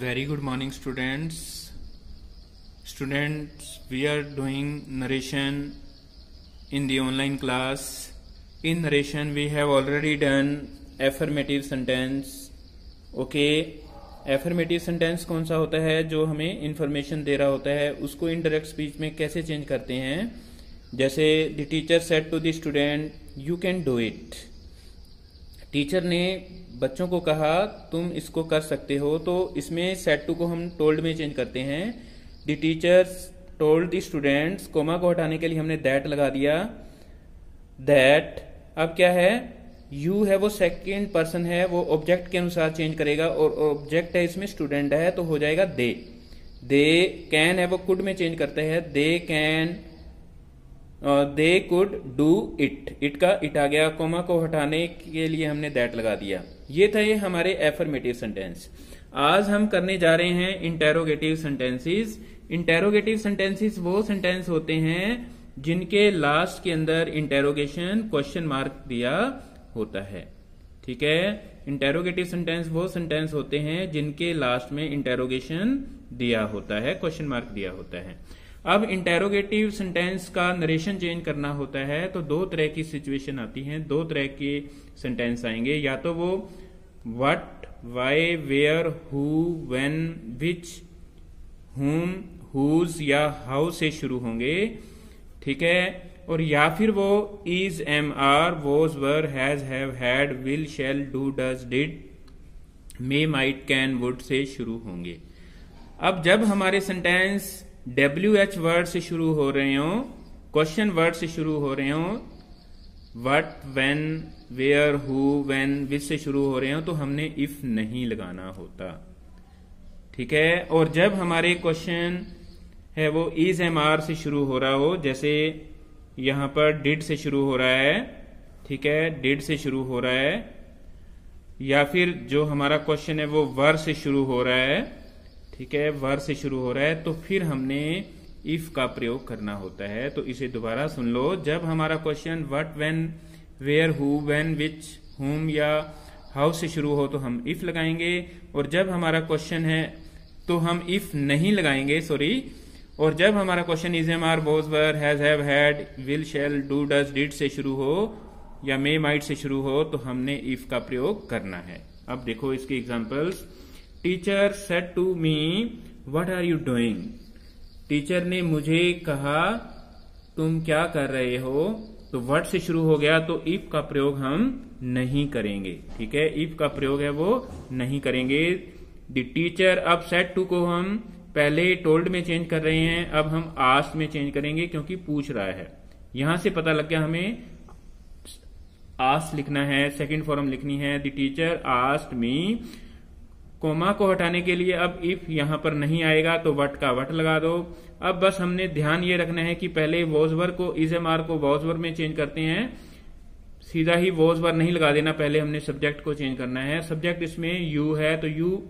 Very good morning students students we are doing narration in the online class in narration we have already done affirmative sentence okay affirmative sentence कौन सा होता है जो हमें information दे रहा होता है? उसको इनडायरेक्ट स्पीच में कैसे चेंज करते हैं? जैसे the teacher said to the student you can do it teacher ने बच्चों को कहा, तुम इसको कर सकते हो। तो इसमें सेट टू को हम टोल्ड में चेंज करते हैं। The teachers told the students comma को हटाने के लिए हमने दैट लगा दिया। दैट अब क्या है? यू है वो सेकेंड पर्सन है, वो ऑब्जेक्ट के अनुसार चेंज करेगा और ऑब्जेक्ट है इसमें स्टूडेंट है तो हो जाएगा दे दे कैन है वो कुड में चेंज करते हैं। They can they could do it it का इट आ गया कोमा को हटाने के लिए हमने दैट लगा दिया। ये था ये हमारे एफर्मेटिव सेंटेंस आज हम करने जा रहे हैं इंटेरोगेटिव सेंटेंसेस इंटेरोगेटिव सेंटेंसेस वो सेंटेंस होते हैं जिनके लास्ट के अंदर इंटेरोगेशन क्वेश्चन मार्क दिया होता है। ठीक है? इंटेरोगेटिव सेंटेंस वो सेंटेंस होते हैं जिनके लास्ट में इंटेरोगेशन दिया होता है क्वेश्चन मार्क दिया होता है। अब इंटेरोगेटिव सेंटेंस का नरेशन चेंज करना होता है तो दो तरह की सिचुएशन आती हैं, दो तरह के सेंटेंस आएँगे, या तो वो what why where who when which whom whose या हाउ से शुरू होंगे, ठीक है? और या फिर वो is am are was were has have had will shall do does did may might can would से शुरू होंगे। अब जब हमारे सेंटेंस डब्ल्यू एच वर्ड से शुरू हो रहे हो क्वेश्चन वर्ड से शुरू हो रहे हो what when where who when which से शुरू हो रहे हो तो हमने इफ़ नहीं लगाना होता। ठीक है? और जब हमारे क्वेश्चन है, वो इज़ एम आर से शुरू हो रहा हो, जैसे यहाँ पर डिड से शुरू हो रहा है, ठीक है? डिड से शुरू हो रहा है, या फिर जो हमारा क्वेश्चन है, वो वर से शुरू हो रहा है ठीक है, वर से शुरू हो रहा है तो फिर हमने इफ़ का प्रयोग करना होता है। तो इसे दोबारा सुन लो। जब हमारा question what when where who when which whom या हाउ से शुरू हो तो हम इफ़ लगाएँगे। और जब हमारा क्वेश्चन है तो हम इफ़ नहीं लगाएँगे सॉरी और जब हमारा question is am are was were has have had will shall do does did से शुरू हो या मे माइट से शुरू हो तो हमने इफ़ का प्रयोग करना है। अब देखो इसके examples teacher said to me what are you doing teacher ने मुझे कहा, तुम क्या कर रहे हो? तो वट से शुरू हो गया तो इफ़ का प्रयोग हम नहीं करेंगे, ठीक है? इफ़ का प्रयोग है वो नहीं करेंगे। द टीचर अब सेट टू को हम पहले टोल्ड में चेंज कर रहे हैं, अब हम आस्ट में चेंज करेंगे क्योंकि पूछ रहा है। यहाँ से पता लग गया हमें आस्ट लिखना है सेकंड फॉर्म लिखनी है। The teacher asked me comma को हटाने के लिए अब इफ़ यहाँ पर नहीं आएगा तो वट का वट लगा दो। अब बस हमने ध्यान ये रखना है कि पहले वोजवर को इज़ एम आर को वोजवर में चेंज करते हैं। सीधा ही वोजवर नहीं लगा देना, पहले हमने सब्जेक्ट को चेंज करना है। सब्जेक्ट इसमें यू है तो यू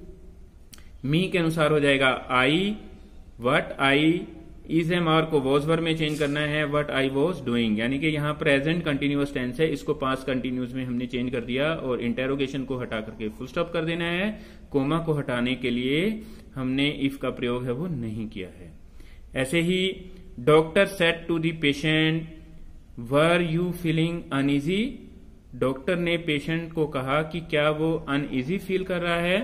मी के अनुसार हो जाएगा। I what I is am are को वॉजवर में चेंज करना है वट आई वॉज़ डूइंग यानी कि यहाँ प्रेजेंट कंटिन्यूस टेंस है, इसको पास कंटिन्यूस में हमने चेंज कर दिया और इंटेरोगेशन को हटा करके फुल स्टॉप कर देना है। कोमा को हटाने के लिए हमने इफ़ का प्रयोग है वो नहीं किया है। ऐसे ही doctor said to the patient were you feeling uneasy doctor ने पेशेंट को कहा कि क्या वो अनइजी फील कर रहा है?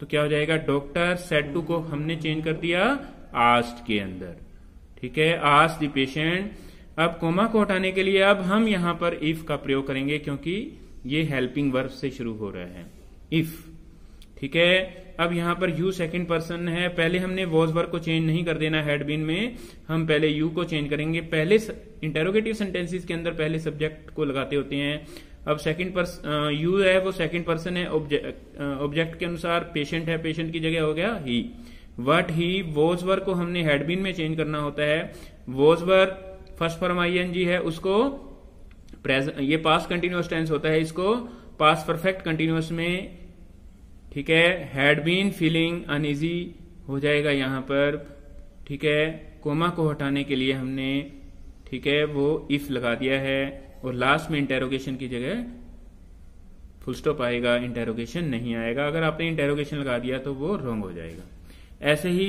तो क्या हो जाएगा? डॉक्टर सेट टू को हमने चेंज कर दिया आस्ट के अंदर। ठीक है? आस्ट द पेशेंट अब कोमा को हटाने के लिए अब हम यहाँ पर इफ़ का प्रयोग करेंगे क्योंकि ये हेल्पिंग वर्ब से शुरू हो रहा है। इफ़ ठीक है? अब यहाँ पर यू सेकंड पर्सन है। पहले हमने वॉज़ वर्क को चेंज नहीं कर देना हेड बिन में। हम पहले यू को चेंज करेंगे। पहले इंटेरोगेटिव सेंटेंसेस के अंदर पहले सब्जेक्ट को लगाते होते हैं। अब सेकंड पर्सन यू है, वो सेकंड पर्सन है। ऑब्जेक्ट के अनुसार पेशेंट है। पेशेंट की जगह हो गया he what he was work को हमने हेडबिन में चेंज करना होता है। Was work first form I N G है। उसको ये पास कंटिन्यूस टेंस होता है। इसको पास परफेक्ट कंटिन्यूस में ठीक है? हैड बीन फीलिंग अनइजी हो जाएगा यहाँ पर। ठीक है? कोमा को हटाने के लिए हमने, ठीक है, वो इफ़ लगा दिया है और लास्ट में इंटेरोगेशन की जगह फुल स्टॉप आएगा इंटेरोगेशन नहीं आएगा। अगर आपने इंटेरोगेशन लगा दिया तो वो रॉन्ग हो जाएगा। ऐसे ही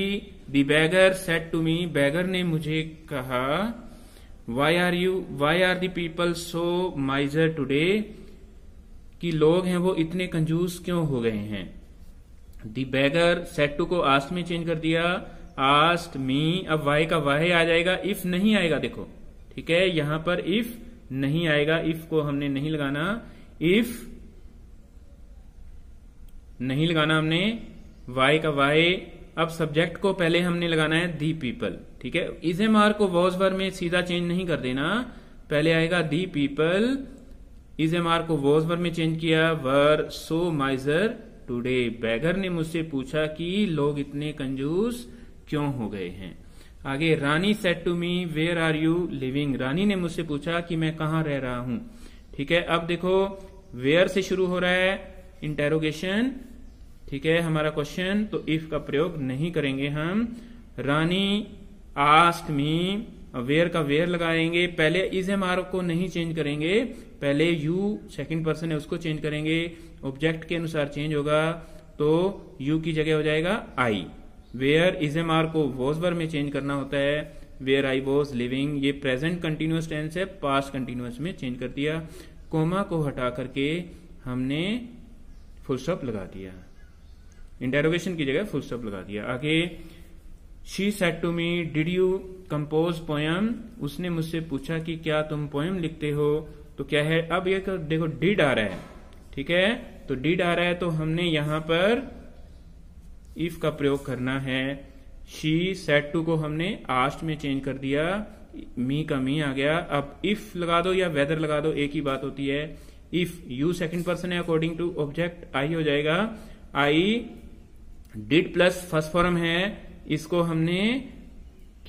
the beggar said to me beggar ने मुझे कहा why are you why are the people so miser today कि लोग हैं वो इतने कंजूस क्यों हो गए हैं? दी बैगर सेट टू को आस्ट में चेंज कर दिया। आस्ट मी अब वाई का वाई आ जाएगा इफ़ नहीं आएगा, देखो। ठीक है? यहाँ पर इफ़ नहीं आएगा इफ़ को हमने नहीं लगाना। इफ़ नहीं लगाना हमने, वाई का वाई अब सब्जेक्ट को पहले हमने लगाना है दी पीपल ठीक है? इसे मार को वॉज़ वर में सीधा चेंज नहीं कर देना। पहले आएगा दी पीपल इज़ एम को वॉज़ वर में चेंज किया, वर सो माइजर, टुडे। बैगर ने मुझसे पूछा कि लोग इतने कंजूस क्यों हो गए हैं? आगे, Rani said to me where are you living Rani ने मुझसे पूछा कि मैं कहाँ रह रहा हूँ। ठीक है, अब देखो वेयर से शुरू हो रहा है? इंटेरोगेशन ठीक है, हमारा क्वेश्चन तो इफ़ का प्रयोग नहीं करेंगे हम। रानी आस्ट मी वेयर का वेयर लगाएँगे? पहले इज़ एम आर को नहीं चेंज करेंगे। पहले यू सेकंड पर्सन है, उसको चेंज करेंगे। ऑब्जेक्ट के अनुसार चेंज होगा तो यू की जगह हो जाएगा I where is am are को वॉजवर में चेंज करना होता है। वेयर आई वॉज़ लिविंग ये प्रेजेंट कंटिन्यूस टेंस है पास्ट कंटिन्यूस में चेंज कर दिया। कोमा को हटा करके हमने फुल स्टॉप लगा दिया। इंटेरोगेशन की जगह फुल स्टॉप लगा दिया। आगे she said to me did you compose poem उसने मुझसे पूछा कि, क्या तुम पोयम लिखते हो? तो क्या है? अब ये देखो डिड आ रहा है। ठीक है? तो डिड आ रहा है तो हमने यहाँ पर इफ़ का प्रयोग करना है। शी सेट टू को हमने आस्ट में चेंज कर दिया। मी का मी आ गया। अब इफ़ लगा दो या वेदर लगा दो, एक ही बात होती है। इफ़ यू सेकंड पर्सन है अकॉर्डिंग टू ऑब्जेक्ट आई हो जाएगा। I did plus first form है। इसको हमने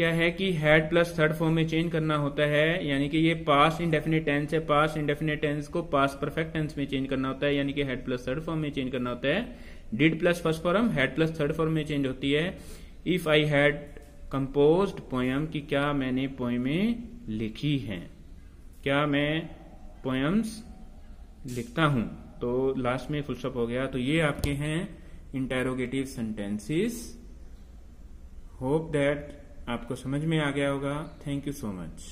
क्या है कि हेड प्लस थर्ड फॉर्म में चेंज करना होता है, यानी कि ये पास इंडेफिनेट टेंस है पास इंडेफिनेट टेंस को पास परफेक्ट टेंस में चेंज करना होता है, यानी कि हेड प्लस थर्ड फॉर्म में चेंज करना होता है। Did plus first form had plus third form में चेंज होती है। If I had compose poem की क्या मैंने पोएमें लिखी हैं? क्या मैं पोएम्स लिखता हूँ? तो लास्ट में फुल स्टॉप हो गया। तो ये आपके हैं इंटेरोगेटिव सेंटेंसेस होप दैट आपको समझ में आ गया होगा। Thank you so much